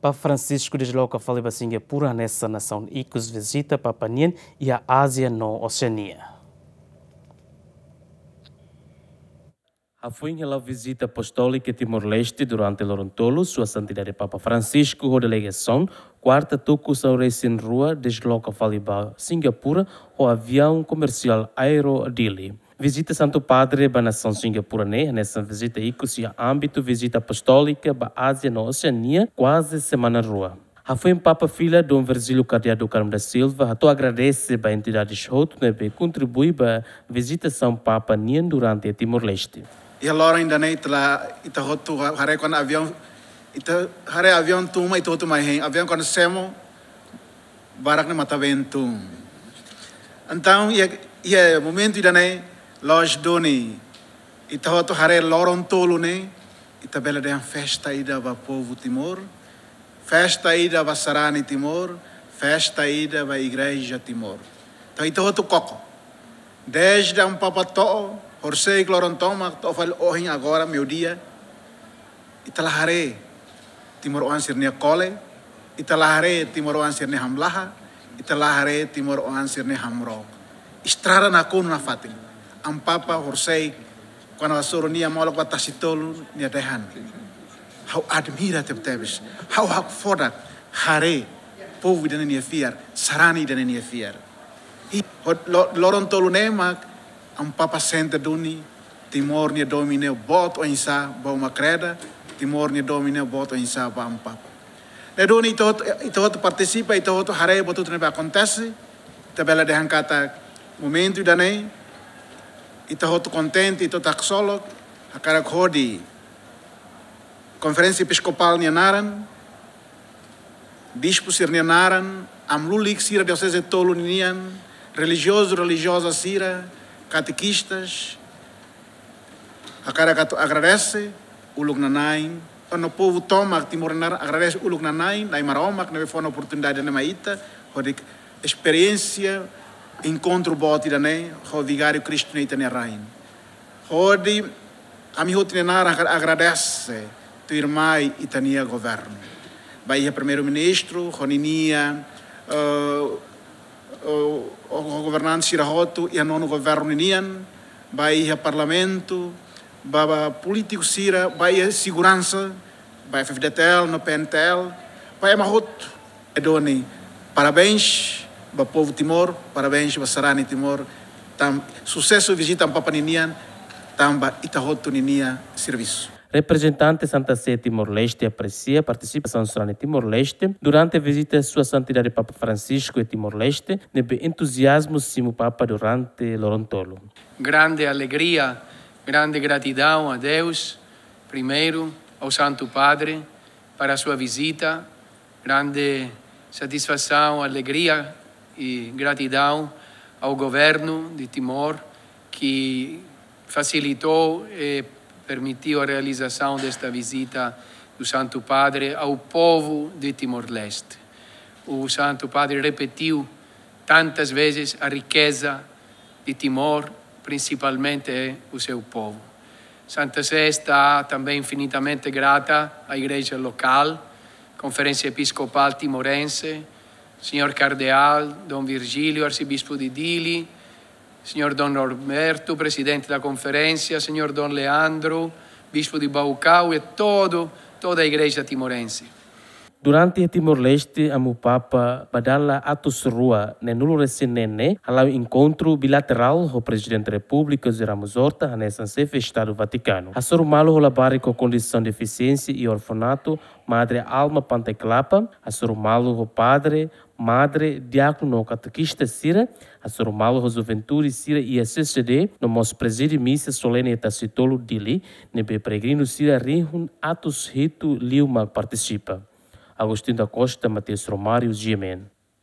Papa Francisco desloca a Singapura nessa nação e visita Papa Nien e a Ásia no Oceania. A em visita apostólica Timor-Leste durante Lorontolo, sua santidade Papa Francisco, a delegação, quarta toco Sauresin Rua, desloca a Singapura, o avião comercial Aero Dili. Visita Santo Padre ba nação Singapura né, nessa visita aí, que âmbito visita apostólica ba Ásia na Oceania, quase semana rua. A foi um Papa Filha Dom Virgílio Cardeado Carmo da Silva, a agradece a entidade Schout, né, contribui para a visita São Papa Nien durante Timor-Leste. E agora ainda nem lá, ita hotu hare quando avião, ita hare avião tu mai tu mai avião quando semo, barak na mata vento. Então, e é momento ainda nem Loj doni, ita hoto hare loron tolo ne, ita bela de festa ida ba povo Timor, festa ida ba Sarani Timor, festa ida ba igreja Timor. Então ita hoto coco. Desde um papato, horsei loron toma, to fal ohin agora meu dia, ita lahare Timor oan sirnia kole, ita lahare Timor hamlaha, ita lahare Timor oan sirnia hamrok. Estrada na kono na fatin ang papa horsei quando a soronia mola com a tacitolo nia dehan. How admira te tebes. How hak foda hare povo dan nia fiar, sarani dan nia fiar. I loron tolu nemak ang papa sente duni timor nia domine bot o insa ba uma creda, timor nia domine bot o insa ba ang papa. Le doni ito ito participa ito hare botu tene acontece. Tabela dehan kata momento danai ita hoto contente, ito taxolog, hakarak hodi, conferência episcopal nianaran, bispo sir nianaran, amlulik sira diocese tolo nian, religioso, religiosa sira, catequistas, hakarak agradece, ulug nanain, o povo toma Timor agradece ulug nanain, daí maromak, não foi uma oportunidade na maíta, hodi experiência, encontro boti da ne ho vigário Cristo ne tene rain. Hodi ami ho tene nara agradece tu irmai itania governo. Vai primeiro ministro honinia uh, uh, o governante sirahoto e nono governo nian vai parlamento baba político sira vai segurança vai FDTL no PNTL vai mahot edoni parabéns para o povo Timor, parabéns para Sarani Timor. Tam, sucesso visita Papa Ninian, tamba Itahoto Ninia serviço. Representante Santa Sé Timor-Leste aprecia a participação Sarani Timor-Leste durante a visita à sua santidade Papa Francisco e Timor-Leste, nebe entusiasmo simo Papa durante Lorontolo. Grande alegria, grande gratidão a Deus, primeiro ao Santo Padre, para a sua visita, grande satisfação, alegria e gratidão ao governo de Timor que facilitou e permitiu a realização desta visita do Santo Padre ao povo de Timor-Leste. O Santo Padre repetiu tantas vezes a riqueza de Timor, principalmente é o seu povo. Santa Sé está também infinitamente grata à igreja local, Conferência Episcopal Timorense, signor Cardeal, Don Virgilio, arcibispo di Dili, signor Don Norberto, presidente della conferenza, signor Don Leandro, bispo di Baucau e todo, toda a igreja timorense. Durante Timor-Leste, a Papa badala atos rua ne nulo recenene, alau encontro bilateral o Presidente da República, Zé Ramos Horta, nessa Estado Vaticano. A sormalo o labare com condição de deficiência e orfanato, Madre Alma Panteclapa, a sormalo o Padre, Madre Diácono Catequista Sira, a sormalo o Juventude Sira e CCD, no mos preside missa solene tacitolo dili, nebe peregrino Sira rihun atos rito liuma participa. Agostinho da Costa, Matheus Romário, Giemen.